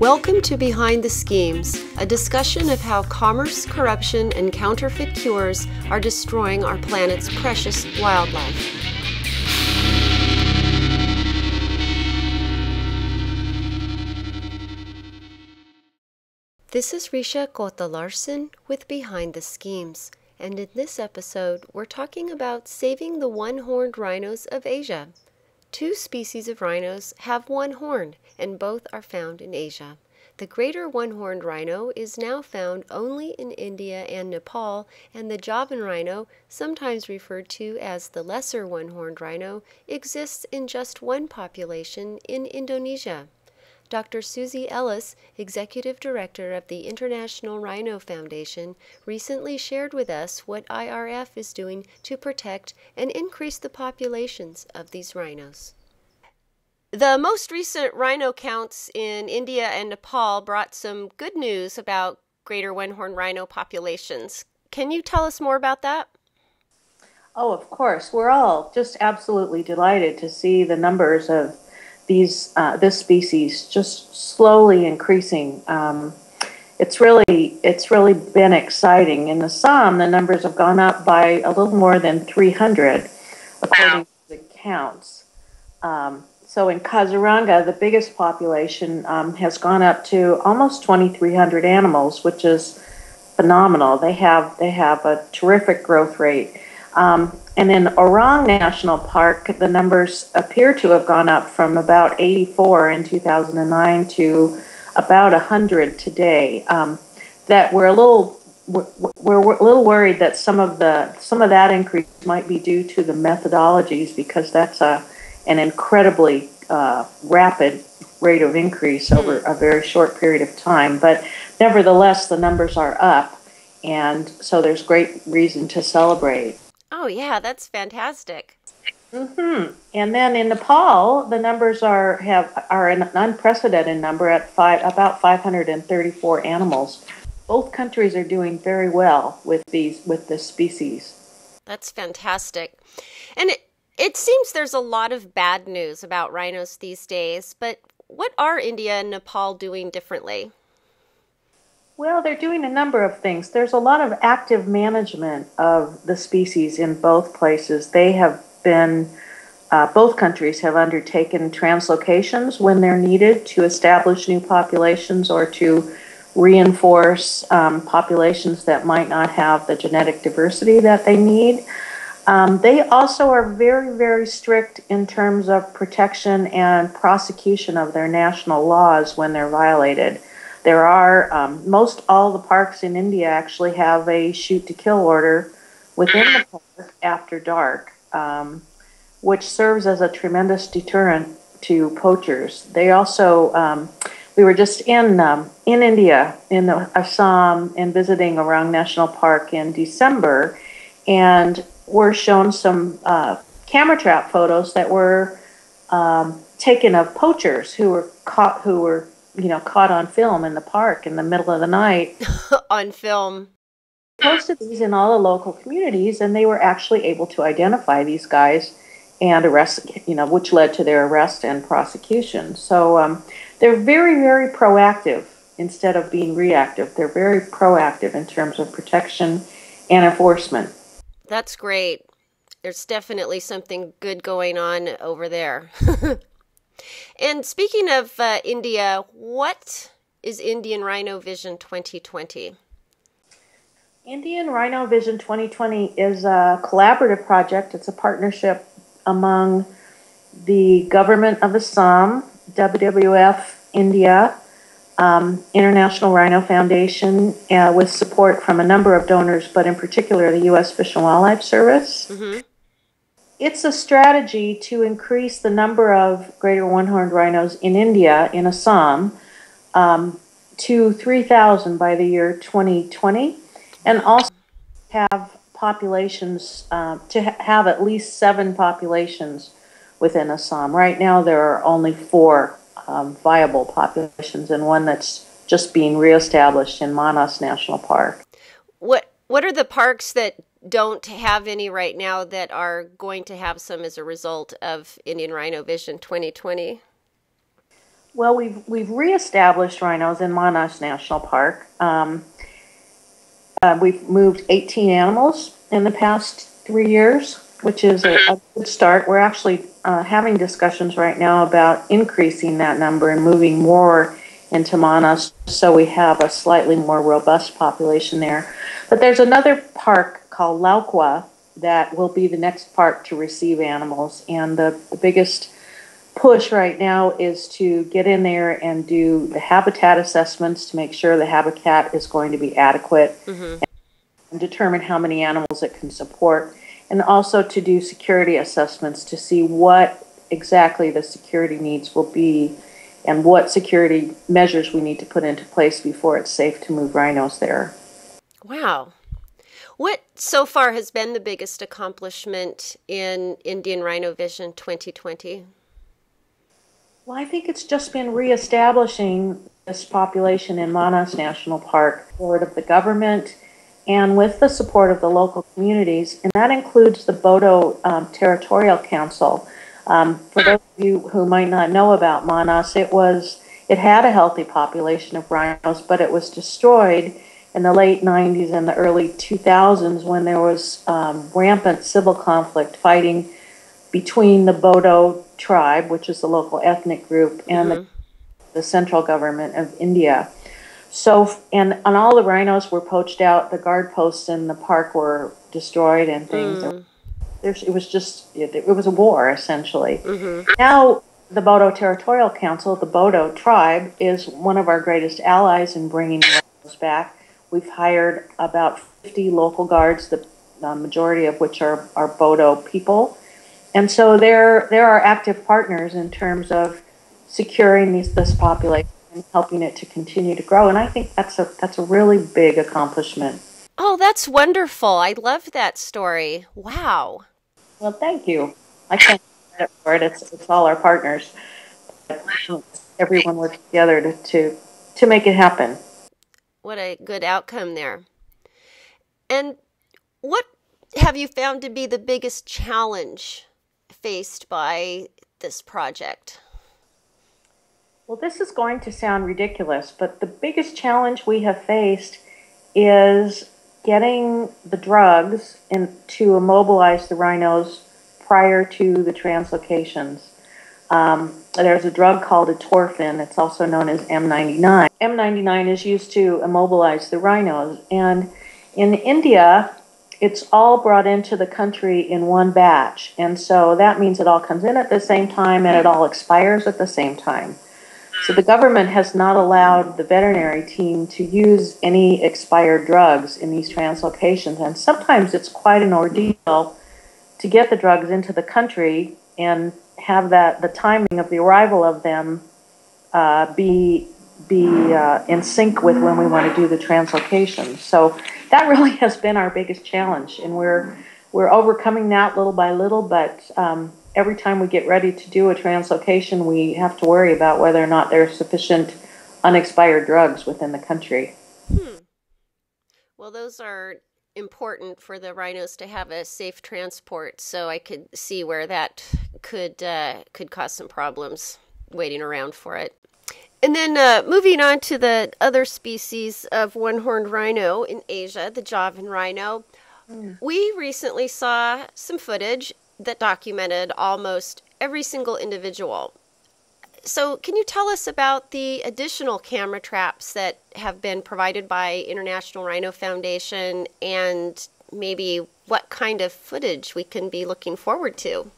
Welcome to Behind the Schemes, a discussion of how commerce, corruption, and counterfeit cures are destroying our planet's precious wildlife. This is Rhishja Cota Larson with Behind the Schemes, and in this episode, we're talking about saving the one horned rhinos of Asia. Two species of rhinos have one horn, and both are found in Asia. The greater one-horned rhino is now found only in India and Nepal, and the Javan rhino, sometimes referred to as the lesser one-horned rhino, exists in just one population in Indonesia. Dr. Susie Ellis, Executive Director of the International Rhino Foundation, recently shared with us what IRF is doing to protect and increase the populations of these rhinos. The most recent rhino counts in India and Nepal brought some good news about greater one horned rhino populations. Can you tell us more about that? Oh, of course. We're all just absolutely delighted to see the numbers of these uh, this species just slowly increasing. Um, it's really it's really been exciting. In Assam, the numbers have gone up by a little more than 300, according wow. to the counts. Um, so in Kaziranga, the biggest population um, has gone up to almost 2,300 animals, which is phenomenal. They have they have a terrific growth rate. Um, and in Orang National Park, the numbers appear to have gone up from about 84 in 2009 to about 100 today. Um, that we're a little we're, we're, a little worried that some of the some of that increase might be due to the methodologies because that's a an incredibly uh, rapid rate of increase over a very short period of time. But nevertheless, the numbers are up, and so there's great reason to celebrate. Oh, yeah, that's fantastic. Mm-hmm. And then in Nepal, the numbers are have are an unprecedented number at five about 534 animals. Both countries are doing very well with these with this species. That's fantastic. And it, it seems there's a lot of bad news about rhinos these days, but what are India and Nepal doing differently? Well, they're doing a number of things. There's a lot of active management of the species in both places. They have been, uh, both countries have undertaken translocations when they're needed to establish new populations or to reinforce um, populations that might not have the genetic diversity that they need. Um, they also are very, very strict in terms of protection and prosecution of their national laws when they're violated. There are, um, most all the parks in India actually have a shoot to kill order within the park after dark, um, which serves as a tremendous deterrent to poachers. They also, um, we were just in um, in India, in the Assam, and visiting Orang National Park in December, and were shown some uh, camera trap photos that were um, taken of poachers who were caught who were you know caught on film in the park in the middle of the night. On film. Posted these in all the local communities and they were actually able to identify these guys and arrest you know which led to their arrest and prosecution. So um, they're very very proactive instead of being reactive. They're very proactive in terms of protection and enforcement. That's great. There's definitely something good going on over there. and speaking of uh, India, what is Indian Rhino Vision 2020? Indian Rhino Vision 2020 is a collaborative project. It's a partnership among the government of Assam, WWF India, um, International Rhino Foundation uh, with support from a number of donors, but in particular the U.S. Fish and Wildlife Service. Mm-hmm. It's a strategy to increase the number of greater one horned rhinos in India, in Assam, um, to 3,000 by the year 2020, and also have populations, uh, to ha- have at least seven populations within Assam. Right now, there are only four um, viable populations and one that's just being reestablished in Manas National Park. What what are the parks that don't have any right now that are going to have some as a result of Indian Rhino Vision 2020? Well, we've we've reestablished rhinos in Manas National Park. Um, uh, we've moved 18 animals in the past three years, which is a, a good start. We're actually uh, having discussions right now about increasing that number and moving more into Manas so we have a slightly more robust population there. But there's another park called Laokhowa that will be the next park to receive animals, and the, the biggest push right now is to get in there and do the habitat assessments to make sure the habitat is going to be adequate mm-hmm. and determine how many animals it can support and also to do security assessments to see what exactly the security needs will be and what security measures we need to put into place before it's safe to move rhinos there. Wow. What so far has been the biggest accomplishment in Indian Rhino Vision 2020? Well, I think it's just been reestablishing this population in Manas National Park, support of the government, and with the support of the local communities, and that includes the Bodo um, Territorial Council. Um, for those of you who might not know about Manas, it was it had a healthy population of rhinos, but it was destroyed in the late 90s and the early 2000s when there was um, rampant civil conflict fighting between the Bodo tribe, which is the local ethnic group, and mm-hmm. the, the, central government of India. So, and, and all the rhinos were poached out. The guard posts in the park were destroyed and things. Mm. There's, it was just, it, it, was a war essentially. Mm-hmm. Now, the Bodo Territorial Council, the Bodo tribe, is one of our greatest allies in bringing rhinos back. We've hired about 50 local guards, the uh, majority of which are, are Bodo people and so they're they're our active partners in terms of securing these, this population and helping it to continue to grow. And I think that's a that's a really big accomplishment. Oh, that's wonderful! I love that story. Wow. Well, thank you. I can't credit for it. It's it's all our partners. Um, everyone works together to, to to make it happen. What a good outcome there. And what have you found to be the biggest challenge faced by this project? Well, this is going to sound ridiculous, but the biggest challenge we have faced is getting the drugs in, to immobilize the rhinos prior to the translocations. Um, there's a drug called etorphine. It's also known as M99. M99 is used to immobilize the rhinos. And in India, it's all brought into the country in one batch. And so that means it all comes in at the same time and it all expires at the same time. So the government has not allowed the veterinary team to use any expired drugs in these translocations. And sometimes it's quite an ordeal to get the drugs into the country and have that the timing of the arrival of them uh, be be uh, in sync with when we want to do the translocation. So that really has been our biggest challenge, and we're we're overcoming that little by little. But um, every time we get ready to do a translocation, we have to worry about whether or not there's sufficient unexpired drugs within the country. Hmm. Well, those are important for the rhinos to have a safe transport. So I could see where that could uh, could cause some problems waiting around for it. And then uh, moving on to the other species of one horned rhino in Asia, the Javan rhino, mm. we recently saw some footage that documented almost every single individual. So, can you tell us about the additional camera traps that have been provided by International Rhino Foundation and maybe what kind of footage we can be looking forward to?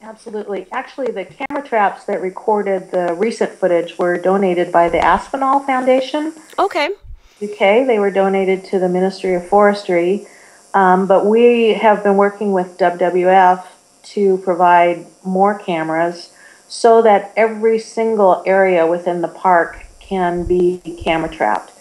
Absolutely. Actually, the camera traps that recorded the recent footage were donated by the Aspinall Foundation. Okay. UK. They were donated to the Ministry of Forestry. Um, but we have been working with WWF to provide more cameras so that every single area within the park can be camera trapped.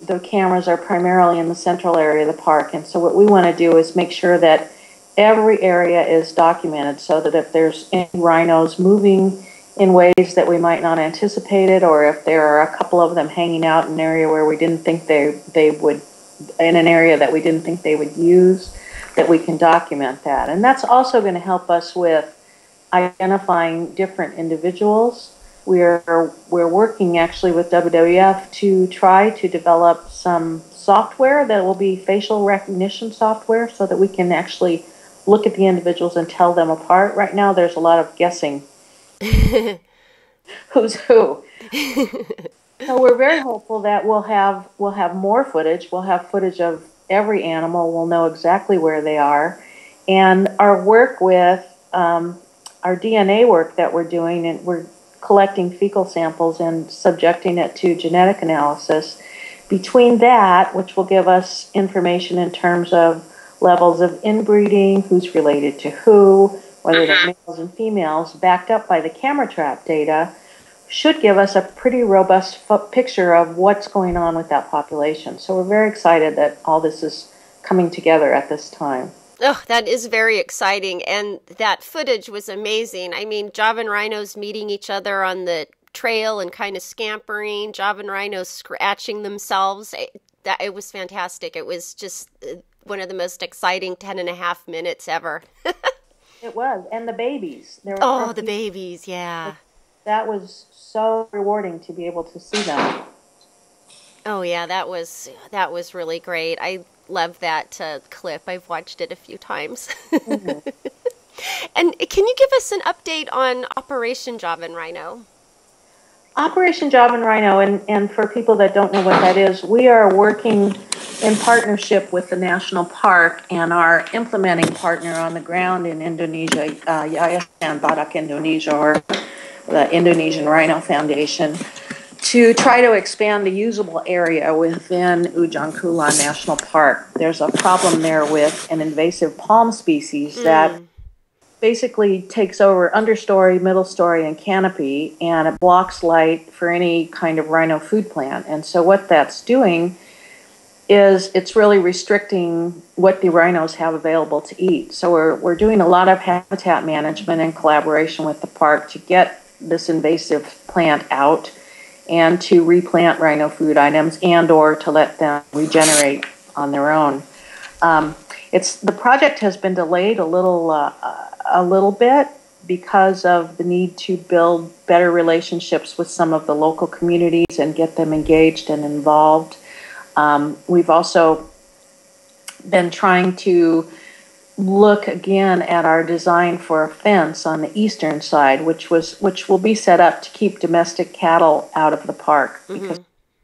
The cameras are primarily in the central area of the park, and so what we want to do is make sure that every area is documented so that if there's any rhinos moving in ways that we might not anticipate it, or if there are a couple of them hanging out in an area where we didn't think they, they would, in an area that we didn't think they would use, that we can document that. And that's also going to help us with identifying different individuals we're we're working actually with WWF to try to develop some software that will be facial recognition software so that we can actually look at the individuals and tell them apart. Right now, there's a lot of guessing who's who. so we're very hopeful that we'll have we'll have more footage. We'll have footage of every animal. We'll know exactly where they are, and our work with um, our DNA work that we're doing, and we're collecting fecal samples and subjecting it to genetic analysis. Between that, which will give us information in terms of levels of inbreeding, who's related to who, whether they're mm-hmm. males and females, backed up by the camera trap data, should give us a pretty robust f- picture of what's going on with that population. So we're very excited that all this is coming together at this time. Oh, that is very exciting. And that footage was amazing. I mean, Javan rhinos meeting each other on the trail and kind of scampering, Javan rhinos scratching themselves. It, that, it was fantastic. It was just uh, one of the most exciting 10 and a half minutes ever. it was. And the babies. There were oh, the babies, yeah. That was so rewarding to be able to see them. Oh yeah, that was that was really great. I love that uh, clip. I've watched it a few times. Mm-hmm. and can you give us an update on Operation Javan Rhino? Operation Javan Rhino, and, and for people that don't know what that is, we are working in partnership with the national park and our implementing partner on the ground in Indonesia, uh, Yayasan Badak Indonesia, or the Indonesian Rhino Foundation to try to expand the usable area within Ujung Kulon National Park. There's a problem there with an invasive palm species mm. that basically takes over understory, middle story, and canopy, and it blocks light for any kind of rhino food plant. And so, what that's doing is it's really restricting what the rhinos have available to eat. So, we're, we're doing a lot of habitat management in collaboration with the park to get this invasive plant out and to replant rhino food items and or to let them regenerate on their own. Um, it's the project has been delayed a little uh, a little bit because of the need to build better relationships with some of the local communities and get them engaged and involved. Um, we've also been trying to look again at our design for a fence on the eastern side, which was which will be set up to keep domestic cattle out of the park mm-hmm. because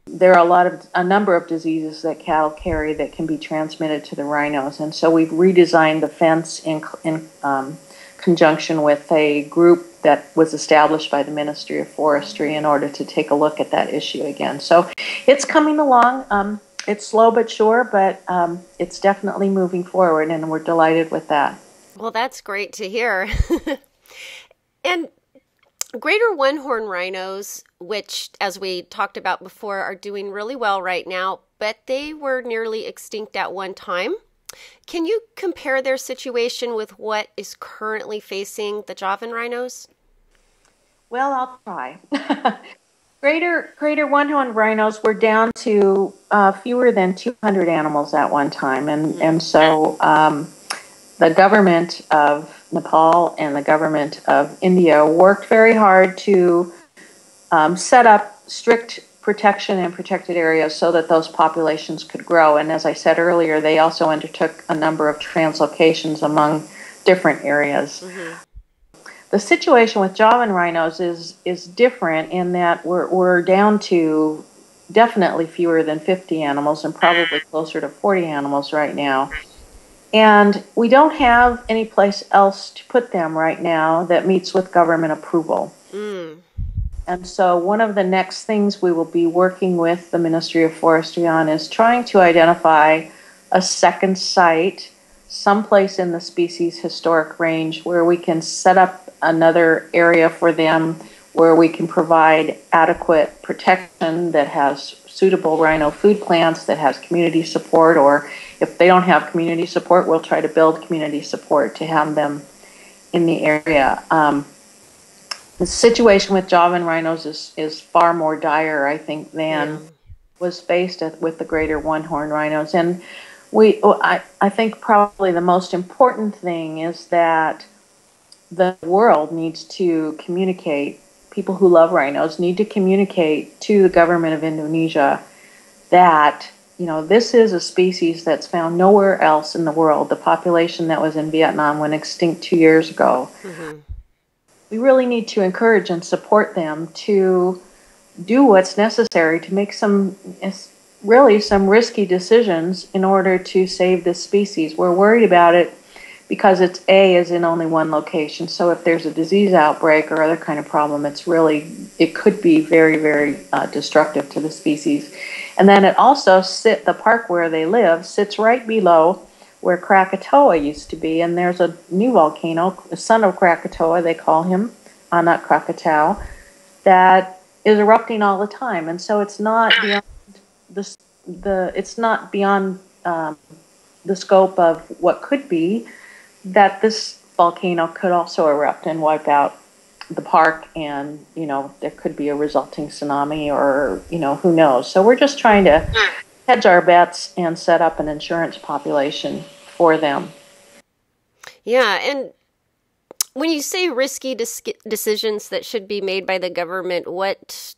there are a lot of a number of diseases that cattle carry that can be transmitted to the rhinos, and so we've redesigned the fence in in um, conjunction with a group that was established by the Ministry of Forestry in order to take a look at that issue again. So it's coming along. Um, it's slow but sure, but um, it's definitely moving forward, and we're delighted with that. Well, that's great to hear. and greater one horn rhinos, which, as we talked about before, are doing really well right now, but they were nearly extinct at one time. Can you compare their situation with what is currently facing the Javan rhinos? Well, I'll try. Greater greater one-horned rhinos were down to uh, fewer than 200 animals at one time, and and so um, the government of Nepal and the government of India worked very hard to um, set up strict protection and protected areas so that those populations could grow. And as I said earlier, they also undertook a number of translocations among different areas. Mm-hmm. The situation with Javan rhinos is is different in that we're we're down to definitely fewer than 50 animals and probably closer to 40 animals right now. And we don't have any place else to put them right now that meets with government approval. Mm. And so, one of the next things we will be working with the Ministry of Forestry on is trying to identify a second site someplace in the species historic range where we can set up another area for them where we can provide adequate protection that has suitable rhino food plants, that has community support, or if they don't have community support, we'll try to build community support to have them in the area. Um, the situation with Javan rhinos is, is far more dire, I think, than yeah. was faced with the greater one horn rhinos. And we, I, I think probably the most important thing is that the world needs to communicate people who love rhinos need to communicate to the government of Indonesia that you know this is a species that's found nowhere else in the world. The population that was in Vietnam went extinct two years ago. Mm-hmm. We really need to encourage and support them to do what's necessary to make some really some risky decisions in order to save this species. We're worried about it because its A is in only one location. So if there's a disease outbreak or other kind of problem, it's really it could be very very uh, destructive to the species. And then it also sit the park where they live sits right below where Krakatoa used to be, and there's a new volcano, the son of Krakatoa, they call him Anak Krakatoa, that is erupting all the time, and so it's not beyond the the it's not beyond um, the scope of what could be that this volcano could also erupt and wipe out the park and you know there could be a resulting tsunami or you know who knows. So we're just trying to hedge our bets and set up an insurance population for them. Yeah and when you say risky dis- decisions that should be made by the government what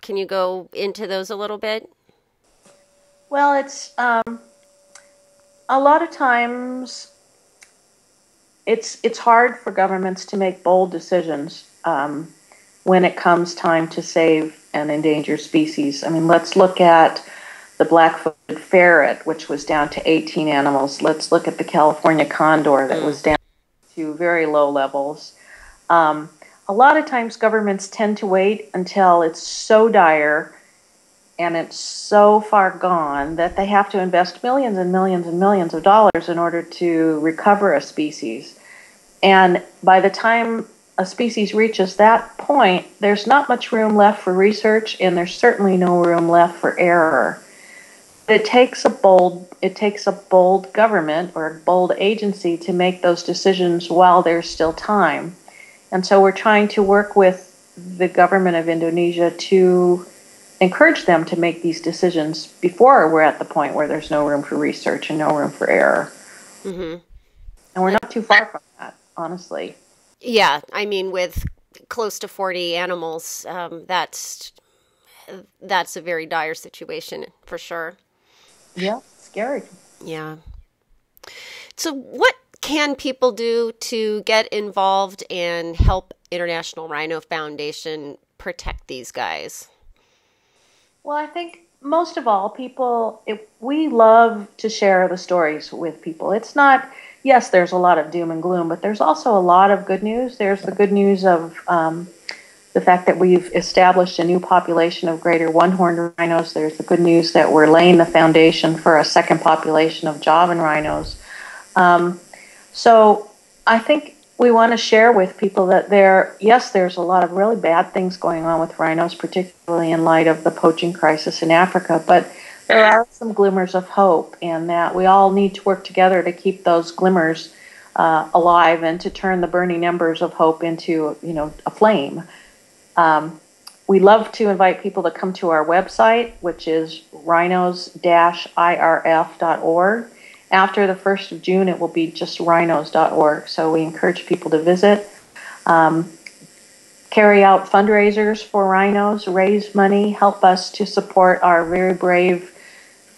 can you go into those a little bit well it's um, a lot of times it's it's hard for governments to make bold decisions um, when it comes time to save an endangered species. I mean, let's look at the black-footed ferret, which was down to 18 animals. Let's look at the California condor that was down to very low levels. Um, a lot of times, governments tend to wait until it's so dire and it's so far gone that they have to invest millions and millions and millions of dollars in order to recover a species. And by the time a species reaches that point, there's not much room left for research, and there's certainly no room left for error. It takes a bold it takes a bold government or a bold agency to make those decisions while there's still time. And so we're trying to work with the government of Indonesia to encourage them to make these decisions before we're at the point where there's no room for research and no room for error. Mm-hmm. And we're not too far from that honestly. Yeah, I mean, with close to 40 animals, um, that's that's a very dire situation for sure. Yeah, scary. Yeah. So, what can people do to get involved and help International Rhino Foundation protect these guys? Well, I think most of all, people, we love to share the stories with people. It's not yes, there's a lot of doom and gloom, but there's also a lot of good news. There's the good news of um, the fact that we've established a new population of greater one horned rhinos. There's the good news that we're laying the foundation for a second population of Javan rhinos. Um, so I think we want to share with people that there, yes, there's a lot of really bad things going on with rhinos, particularly in light of the poaching crisis in Africa, but there are some glimmers of hope, and that we all need to work together to keep those glimmers uh, alive and to turn the burning embers of hope into, you know, a flame. Um, we love to invite people to come to our website, which is rhinos-irf.org. After the 1st of June, it will be just rhinos.org. So we encourage people to visit. Um, carry out fundraisers for rhinos, raise money, help us to support our very brave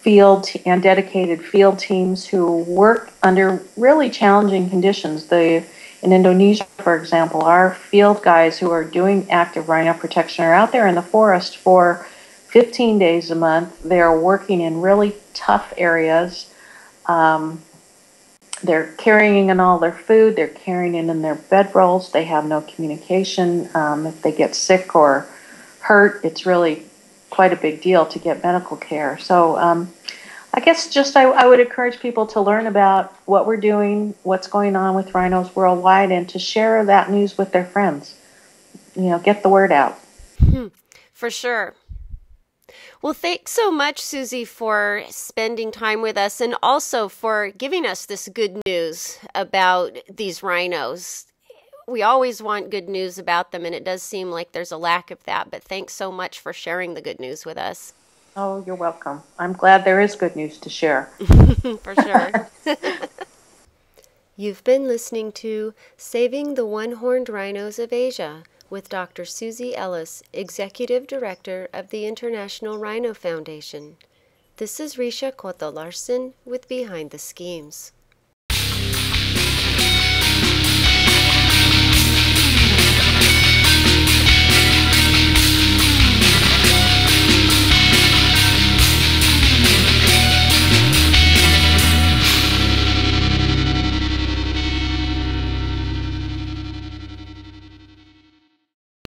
field and dedicated field teams who work under really challenging conditions. The in Indonesia, for example, our field guys who are doing active rhino protection are out there in the forest for 15 days a month. They are working in really tough areas. Um, they're carrying in all their food. They're carrying it in their bedrolls. They have no communication. Um, if they get sick or hurt, it's really quite a big deal to get medical care. So um, I guess just I, I, would encourage people to learn about what we're doing, what's going on with rhinos worldwide, and to share that news with their friends. You know, get the word out. Hmm, for sure. Well, thanks so much, Susie, for spending time with us and also for giving us this good news about these rhinos we always want good news about them, and it does seem like there's a lack of that. But thanks so much for sharing the good news with us. Oh, you're welcome. I'm glad there is good news to share. for sure. You've been listening to Saving the One Horned Rhinos of Asia with Dr. Susie Ellis, Executive Director of the International Rhino Foundation. This is Rhishja Cota Larson with Behind the Schemes.